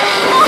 Oh!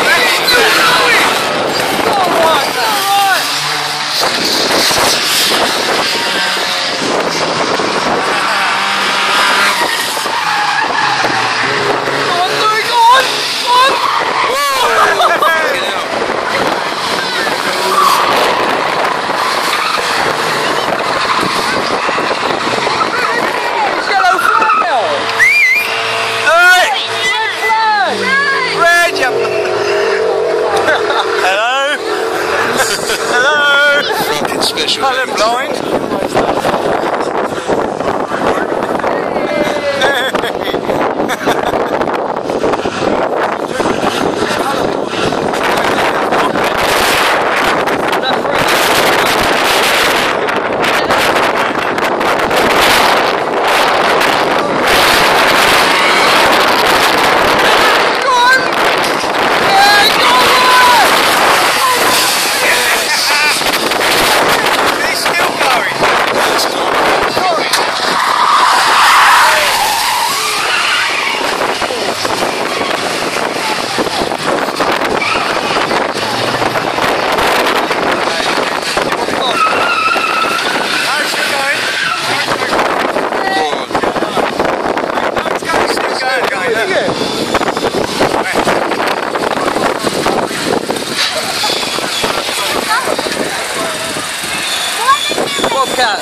that?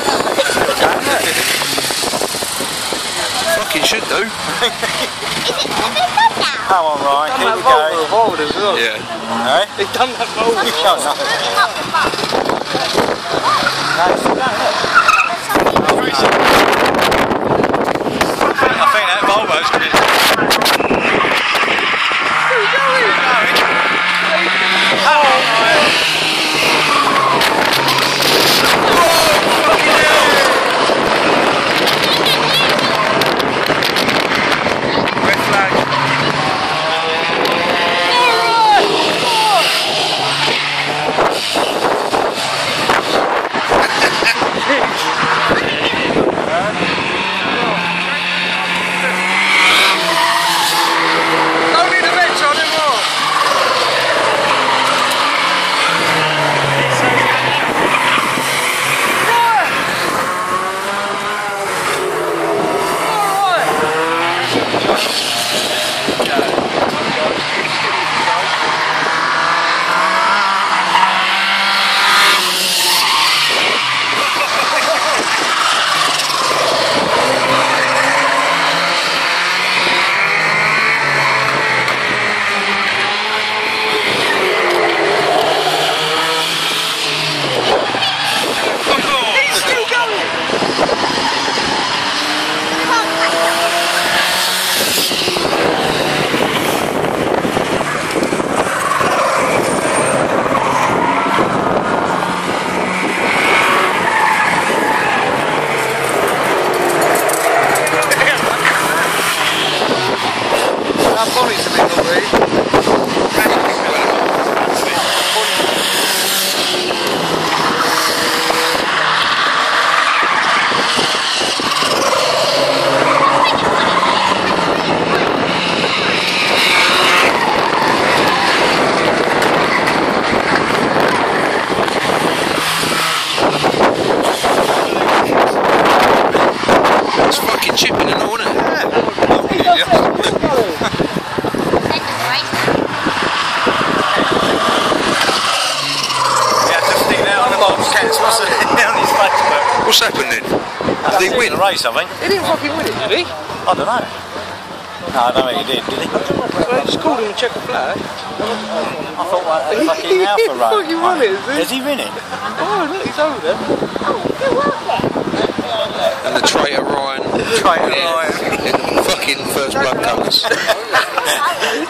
Fucking should do. Is it, is it done now? Come on, Ryan, Done keep that it Volvo going. of old as well. Yeah. Eh? He's done that Volvo. You don't up the bus. No, it's not that. I think that Volvo's going to Red flag. Don't need a wrench on him more. He's still going. That bonnie's a bit lovely. It's fucking chipping and all, isn't it? End of the race. Yeah, just stick that on the box. Cats, what's it on his Facebook? What's happened then? Did he win? the race, I think. He didn't fucking win it, did he? I don't know. No, I don't think he did, did he? Well, just called him a checker flag. I thought that was fucking Alpha Road. fucking won it, is he? Has he win it? Oh, look, he's over there. Oh, who was? And the traitor Ryan. Traitor Yeah. fucking first blood colours. Another CD.